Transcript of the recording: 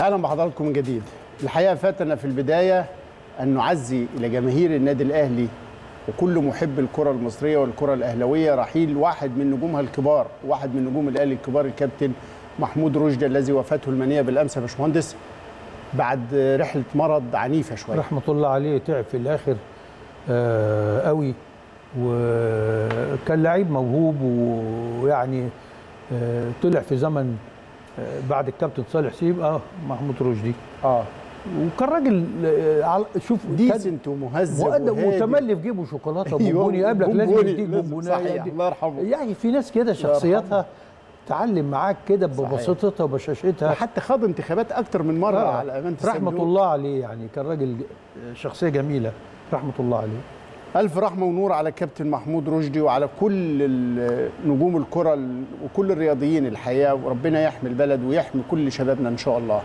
أهلا بحضراتكم من جديد. الحقيقة فاتنا في البداية أن نعزي إلى جماهير النادي الأهلي وكل محب الكرة المصرية والكرة الأهلاوية. رحيل واحد من نجومها الكبار واحد من نجوم الأهلي الكبار الكابتن محمود رشدي الذي وفاته المنية بالأمس يا باشمهندس بعد رحلة مرض عنيفة شوية. رحمة الله عليه تعب في الآخر آه قوي وكان لعيب موهوب ويعني آه طلع في زمن بعد الكابتن صالح سيب آه محمود رشدي آه وكان راجل آه شوف decent ومهذب مؤدب. ومتملي في جيبه شوكولاتة أيوة، وبونبوني يقابلك لازم بونبوني، يديك بونبونايه صحيح، الله يرحمه. يعني في ناس كده شخصياتها تعلم معاك كده ببساطتها وبشاشتها وحتى خاض انتخابات أكتر من مرة آه. على أمانة رحمة. الله عليه يعني كان راجل شخصية جميلة رحمة الله عليه ألف رحمة ونور على كابتن محمود رشدي وعلى كل نجوم الكرة ال- وكل الرياضيين الحقيقة وربنا يحمي البلد ويحمي كل شبابنا إن شاء الله.